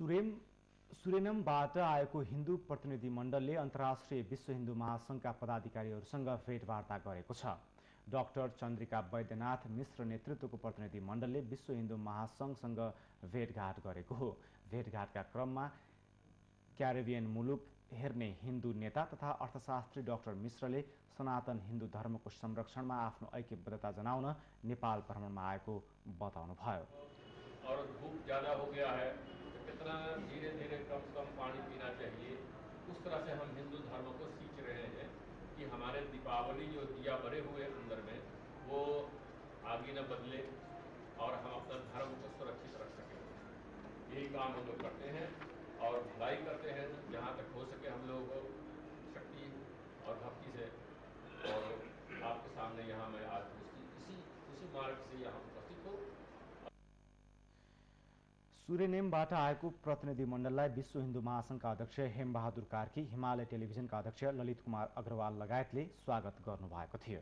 सुरेम सुरेनमबाट आएको हिन्दू प्रतिनिधिमण्डलले अन्तर्राष्ट्रिय विश्व हिन्दू महासङ्घका पदाधिकारीहरूसँग भेटवार्ता गरेको छ। डाक्टर चन्द्रिका वैद्यनाथ मिश्र नेतृत्वको प्रतिनिधिमण्डलले विश्व हिन्दू महासङ्घसँग भेटघाट गरेको हो। भेटघाटका क्रममा क्यारेबियन मुलुक हेर्ने हिन्दू नेता तथा अर्थशास्त्री डाक्टर मिश्रले सनातन हिन्दू धर्मको संरक्षणमा आफ्नो ऐक्यबद्धता जनाउन नेपाल भ्रमणमा आएको बताउनुभयो। कितना धीरे धीरे कम कम पानी पीना चाहिए, उस तरह से हम हिंदू धर्म को सीख रहे हैं कि हमारे दीपावली जो दिया भरे हुए अंदर में, वो आगे न बदले और हम अपना धर्म को सुरक्षित रख सकें। यही काम हम लोग करते हैं और भलाई करते हैं, जहाँ तक हो सके हम लोग शक्ति और भक्ति से। और आपके सामने यहाँ मैं आज इसी इसी इसी मार्ग से यहाँ सुरेनेमबाट आएको प्रतिनिधिमण्डललाई विश्व हिन्दू महासङ्घका अध्यक्ष हेमबहादुर कार्की हिमालय टेलिभिजनका अध्यक्ष ललित कुमार अग्रवाल लगायतले स्वागत गर्नुभएको थियो।